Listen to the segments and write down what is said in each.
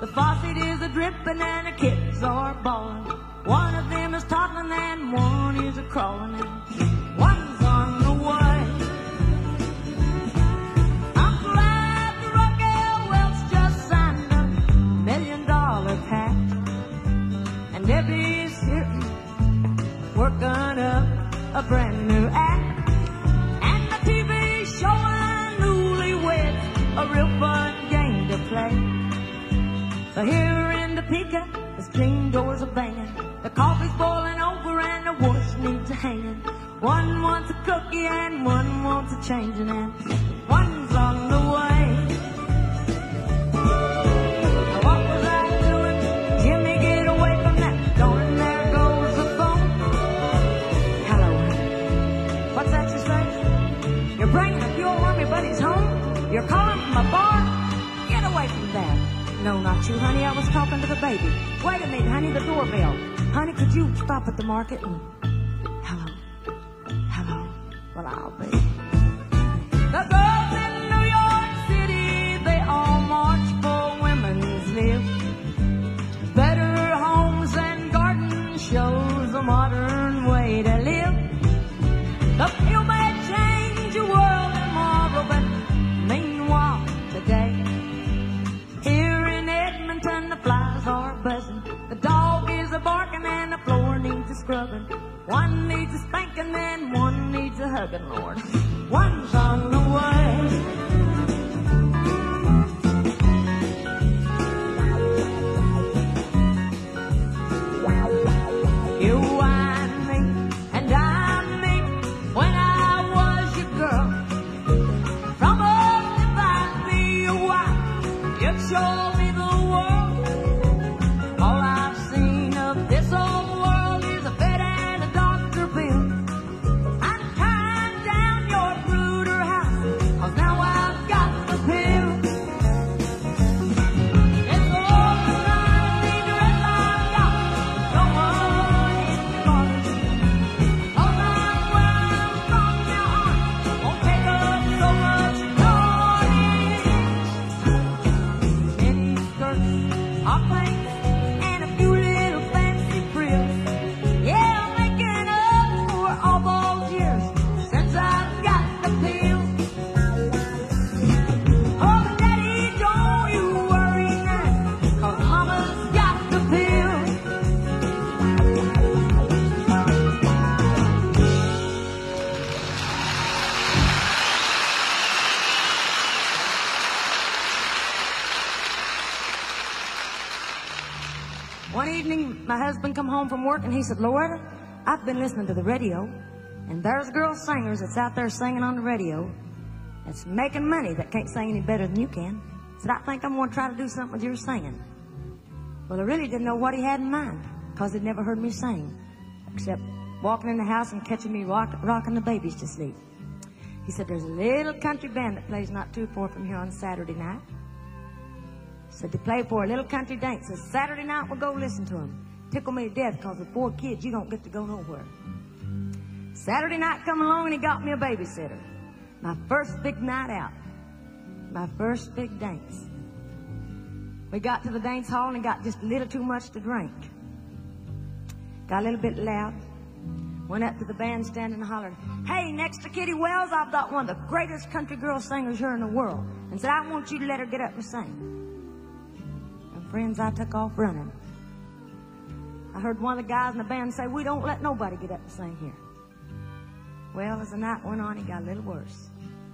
the faucet is a dripping, and the kids are bawling. One of them is toddling, and one is a crawling, a few old army buddies home? You're calling from a bar? Get away from that. No, not you, honey. I was talking to the baby. Wait a minute, honey, the doorbell. Honey, could you stop at the market and... Hello. Hello. Well, I'll be. The girls hugging, Lord. Work and he said, Loretta, I've been listening to the radio, and there's girl singers that's out there singing on the radio that's making money that can't sing any better than you can. Said, I think I'm going to try to do something with your singing. Well, I really didn't know what he had in mind, because he'd never heard me sing, except walking in the house and catching me rock, rocking the babies to sleep. He said, there's a little country band that plays not too far from here on Saturday night. Said they play for a little country dance. Says Saturday night we'll go listen to 'em. Tickle me to death because with four kids you don't get to go nowhere. Saturday night come along and he got me a babysitter. My first big night out. My first big dance. We got to the dance hall and got just a little too much to drink. Got a little bit loud. Went up to the bandstand and hollered, Hey, next to Kitty Wells, I've got one of the greatest country girl singers here in the world. And said, I want you to let her get up and sing. And friends, I took off running. I heard one of the guys in the band say, We don't let nobody get up and sing here. Well, as the night went on, it got a little worse,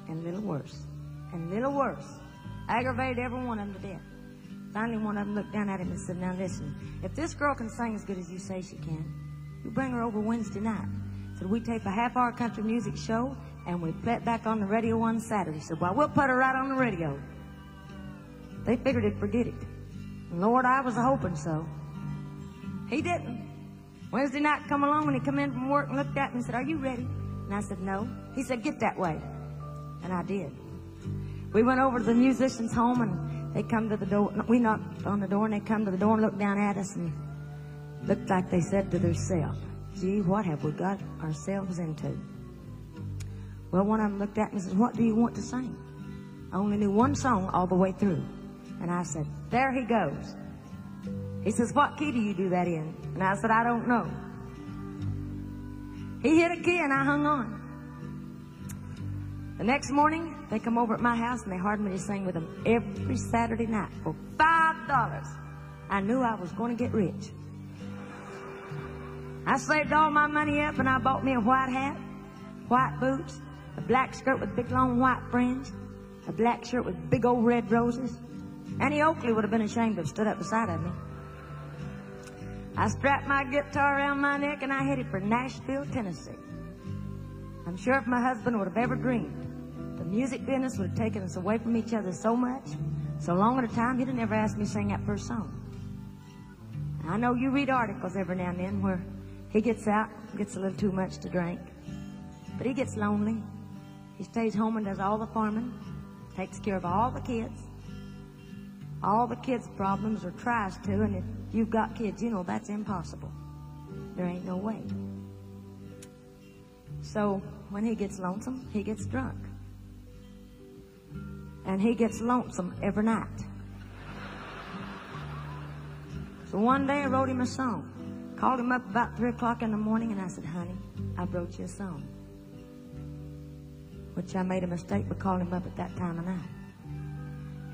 and a little worse, and a little worse. Aggravated every one of them to death. Finally, one of them looked down at him and said, Now listen, if this girl can sing as good as you say she can, you bring her over Wednesday night. So we tape a half hour country music show and we play it back on the radio on Saturday. So, well, we'll put her right on the radio. They figured he'd forget it. Lord, I was hoping so. He didn't. Wednesday night come along when he come in from work and looked at me and said, Are you ready? And I said, No. He said, Get that way. And I did. We went over to the musician's home and they come to the door. We knocked on the door and they come to the door and looked down at us and looked like they said to themselves, Gee, what have we got ourselves into? Well, one of them looked at me and said, What do you want to sing? I only knew one song all the way through. And I said, There he goes. He says, What key do you do that in? And I said, I don't know. He hit a key and I hung on. The next morning, they come over at my house and they hired me to sing with them every Saturday night for five dollars. I knew I was going to get rich. I saved all my money up and I bought me a white hat, white boots, a black skirt with big long white fringe, a black shirt with big old red roses. Annie Oakley would have been ashamed to have stood up beside of me. I strapped my guitar around my neck and I headed for Nashville, Tennessee. I'm sure if my husband would have ever dreamed the music business would have taken us away from each other so much, so long at a time, he'd have never asked me to sing that first song. I know you read articles every now and then where he gets out, gets a little too much to drink, but he gets lonely. He stays home and does all the farming, takes care of all the kids, all the kids' problems, or tries to, and if you've got kids, you know that's impossible. There ain't no way. So when he gets lonesome, he gets drunk. And he gets lonesome every night. So one day I wrote him a song. Called him up about 3 o'clock in the morning and I said, honey, I wrote you a song. Which I made a mistake by calling him up at that time of night.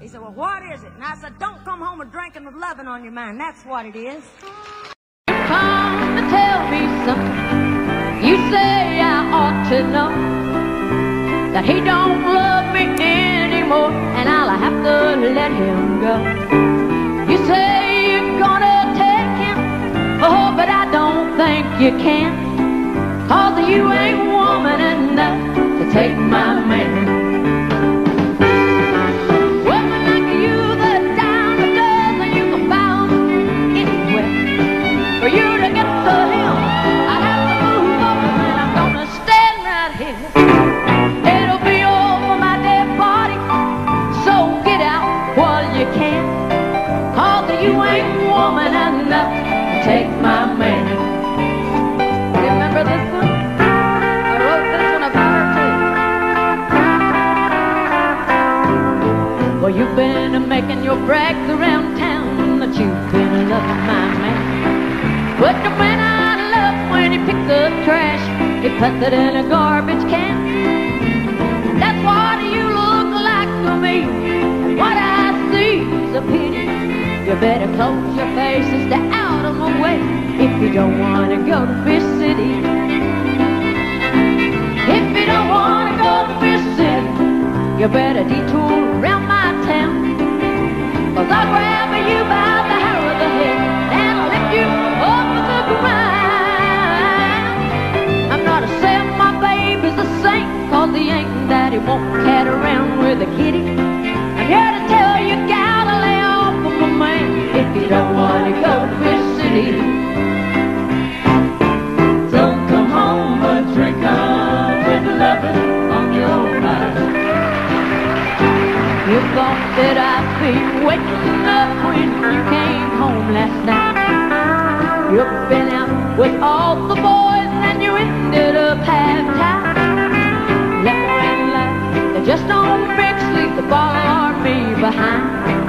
He said, well, what is it? And I said, don't come home with drinking with loving on your mind. That's what it is. Come to tell me something. You say I ought to know that he don't love me anymore, and I'll have to let him go. You say you're gonna take him, oh, but I don't think you can, cause you ain't woman enough to take my man. You better close your face and stay out of my way if you don't want to go to Fist City. If you don't want to go to Fist City, you better detour around my town. Cause I'll grab you by the hair of the head and I'll lift you of the ground. I'm not a saying my baby's a saint, cause he ain't that he won't cat around with a kitty. I'm here to if you don't want to go to Fist City. Don't come home a drinking with loving on your mind. You thought that I'd be waking up when you came home last night. You've been out with all the boys and you ended up half-tied. Left and light, they just don't mix, leave the ball or me behind.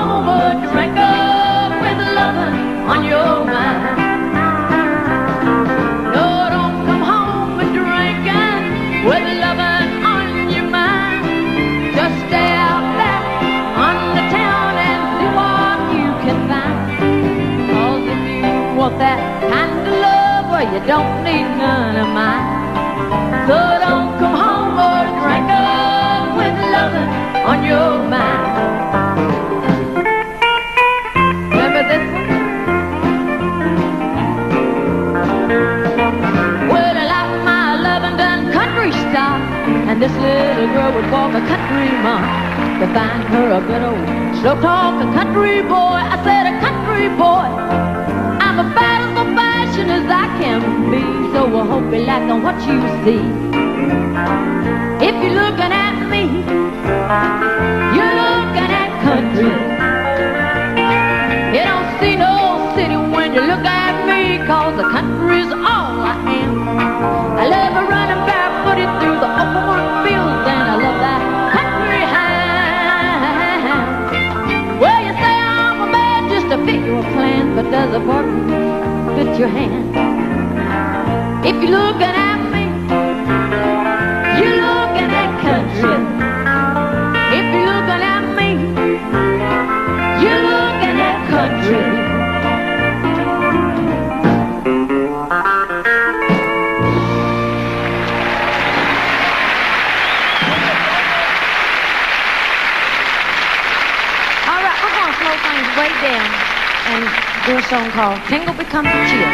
And a drink up with loving on your mind. No, don't come home a drinking with loving on your mind. Just stay out there on the town and see what you can find. If you want that kind of love, well, you don't need none of mine. So don't come home or drink up with loving on your little girl would walk a country mile to find her a good old slow talk, a country boy. I said a country boy. I'm about as old fashioned as I can be, so I hope you like on what you see. If you're looking at me, you're looking at country. You don't see no city when you look at me, cause the country's all your hand. If you look at do a song called Tingle Becomes a Chill.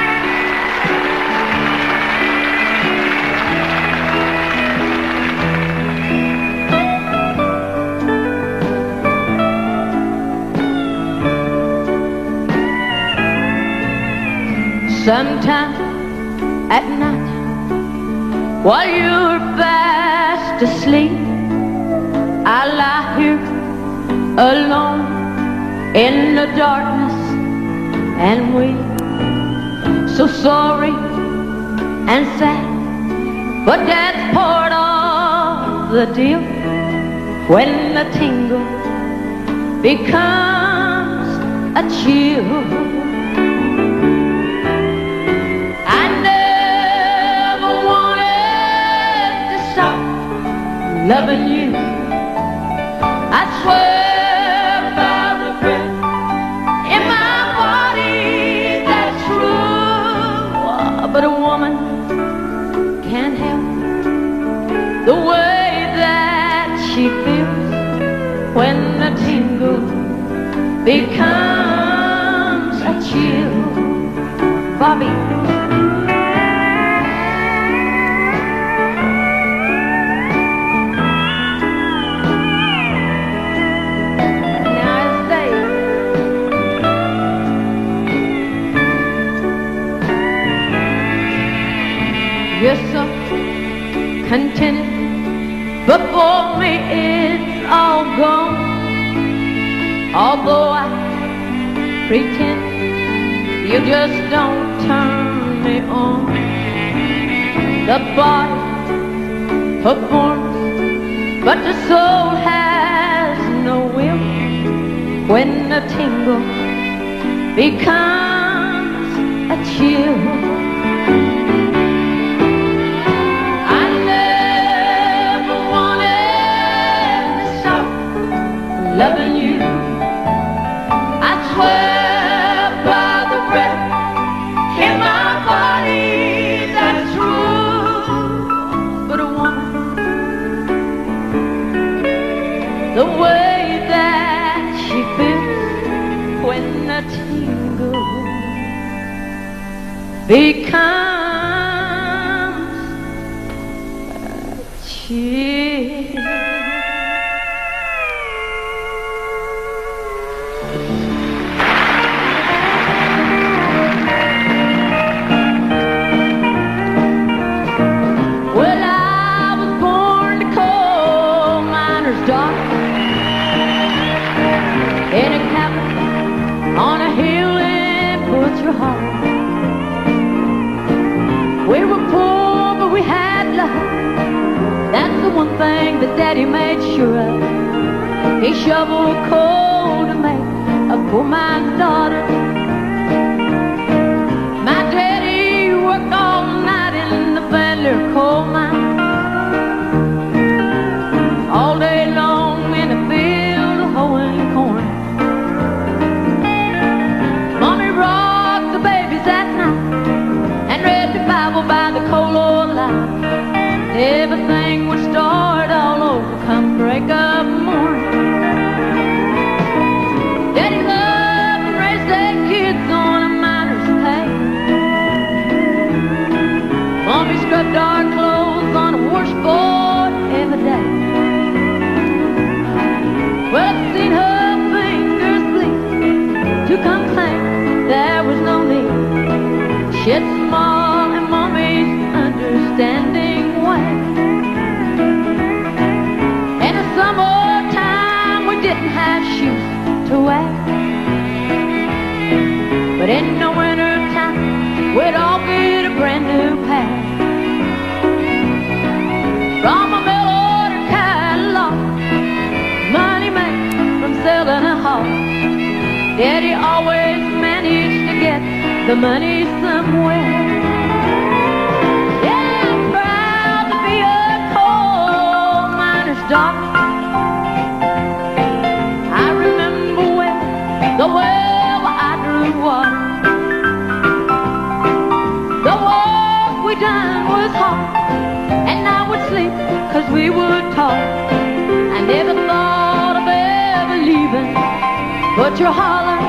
Sometime at night while you're fast asleep, I lie here alone in the darkness and we So sorry and sad, but that's part of the deal when the tingle becomes a chill. Loving you. I swear becomes a chill. Bobby. You're so contented, but for me it's all gone. Although I pretend you just don't turn me on. The body performs, but the soul has no will. When the tingle becomes a chill. Loving the way that she feels when the tingle becomes Thing that Daddy made sure of. He shoveled coal to make a poor man's daughter. My daddy worked all night in the Butler coal mine. Need. The money somewhere. Yeah, I'm proud to be a coal miner's daughter. I remember when the well I drew water. The work we done was hard, and I would sleep cause we would talk. I never thought of ever leaving, but you're holler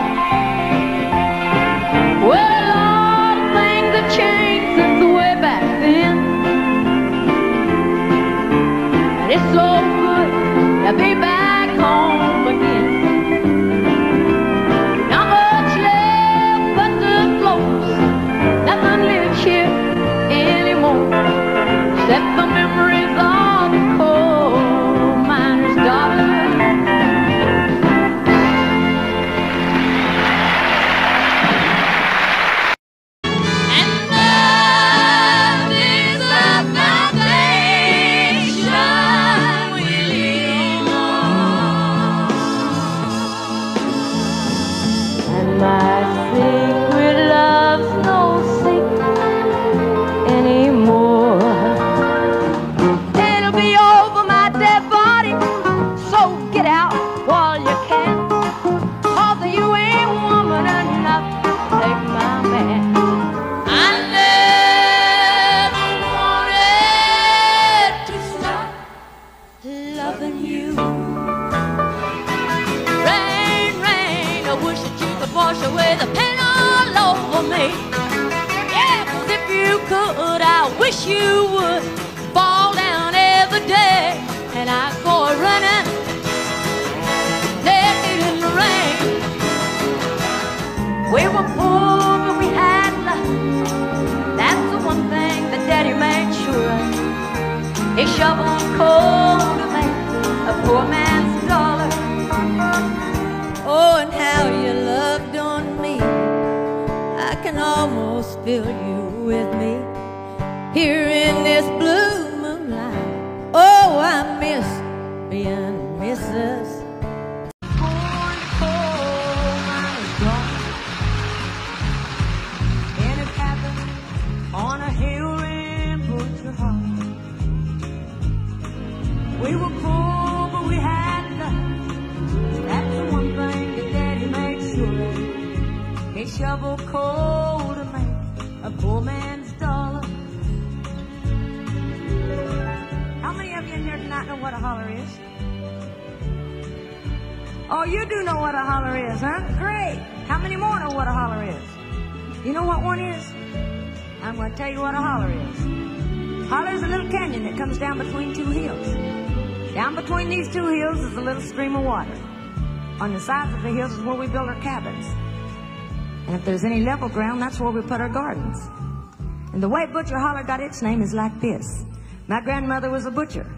Well, loving you. Rain, rain, I wish that you could wash away the pain all over me. Yeah, 'cause if you could, I wish you would fall down every day and I go running naked in the rain. We were poor, but we had love. That's the one thing that Daddy made sure. He shoveled coal a poor man's dollar. Oh, and how you loved on me. I can almost feel you with me here in this blue moonlight. Oh, I down between two hills. Down between these two hills is a little stream of water. On the sides of the hills is where we build our cabins. And if there's any level ground, that's where we put our gardens. And the way Butcher Holler got its name is like this. My grandmother was a butcher.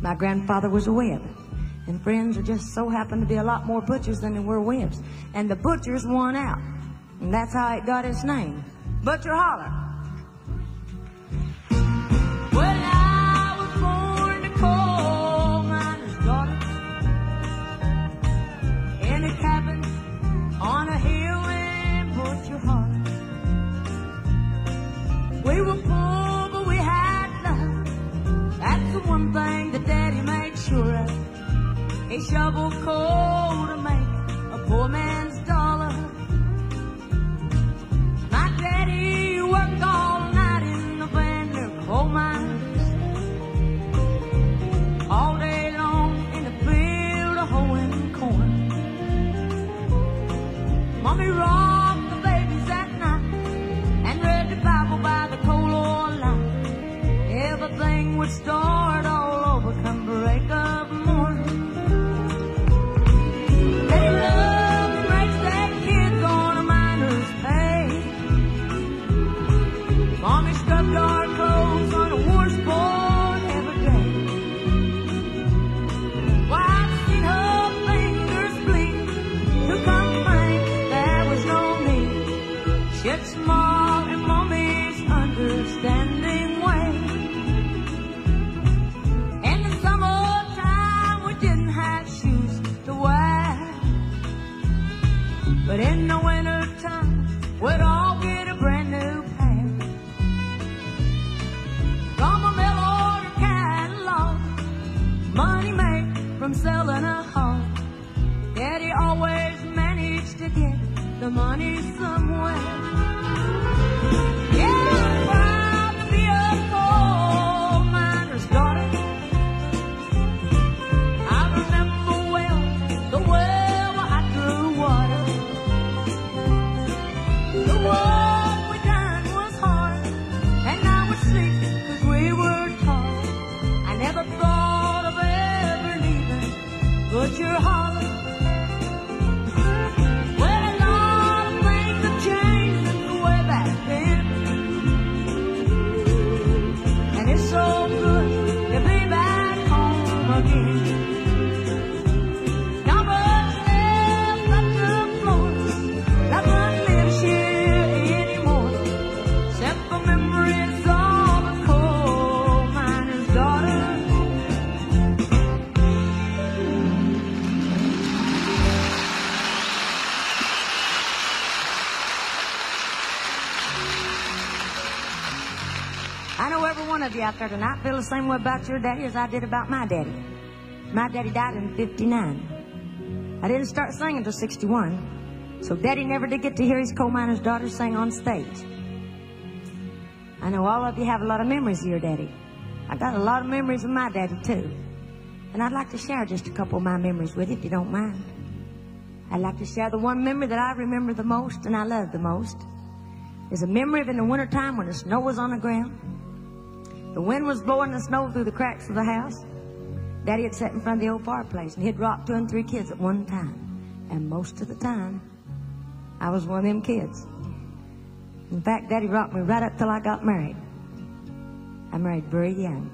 My grandfather was a Webb. And friends, there just so happened to be a lot more butchers than there were Webbs. And the butchers won out. And that's how it got its name. Butcher Holler. He shovel coal to make a poor man's of you out there tonight feel the same way about your daddy as I did about my daddy. My daddy died in 59. I didn't start singing till 61, so daddy never did get to hear his coal miner's daughter sing on stage. I know all of you have a lot of memories of your daddy. I got a lot of memories of my daddy too. And I'd like to share just a couple of my memories with you if you don't mind. I'd like to share the one memory that I remember the most and I love the most. Is a memory of in the wintertime when the snow was on the ground. The wind was blowing the snow through the cracks of the house. Daddy had sat in front of the old fireplace and he'd rocked two and three kids at one time. And most of the time, I was one of them kids. In fact, Daddy rocked me right up till I got married. I married very young.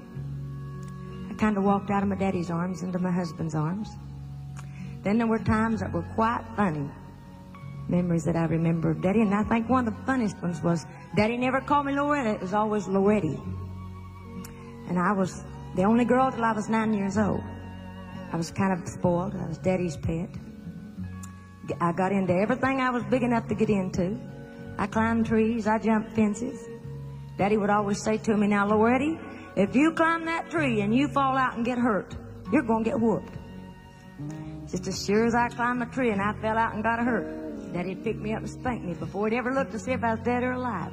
I kind of walked out of my daddy's arms into my husband's arms. Then there were times that were quite funny. Memories that I remember of Daddy, and I think one of the funniest ones was Daddy never called me Loretta, it was always Loretti. And I was the only girl till I was nine years old. I was kind of spoiled. I was Daddy's pet. I got into everything I was big enough to get into. I climbed trees. I jumped fences. Daddy would always say to me, now, Loretti, if you climb that tree and you fall out and get hurt, you're going to get whooped. Just as sure as I climbed a tree and I fell out and got hurt, Daddy'd pick me up and spank me before he'd ever looked to see if I was dead or alive.